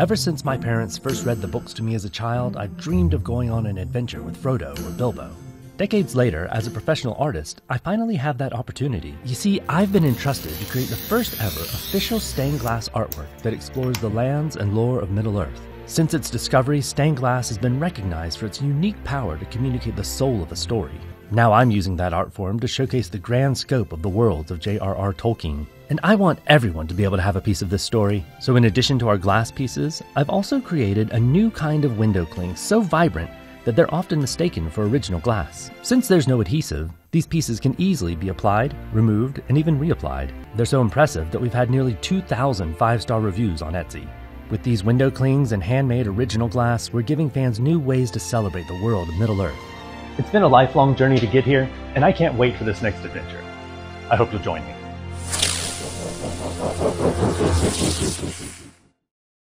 Ever since my parents first read the books to me as a child, I've dreamed of going on an adventure with Frodo or Bilbo. Decades later, as a professional artist, I finally have that opportunity. You see, I've been entrusted to create the first ever official stained glass artwork that explores the lands and lore of Middle Earth. Since its discovery, stained glass has been recognized for its unique power to communicate the soul of a story. Now I'm using that art form to showcase the grand scope of the worlds of J.R.R. Tolkien. And I want everyone to be able to have a piece of this story. So, in addition to our glass pieces, I've also created a new kind of window cling so vibrant that they're often mistaken for original glass. Since there's no adhesive, these pieces can easily be applied, removed, and even reapplied. They're so impressive that we've had nearly 2,000 five star reviews on Etsy. With these window clings and handmade original glass, we're giving fans new ways to celebrate the world of Middle Earth. It's been a lifelong journey to get here, and I can't wait for this next adventure. I hope you'll join me. Santos.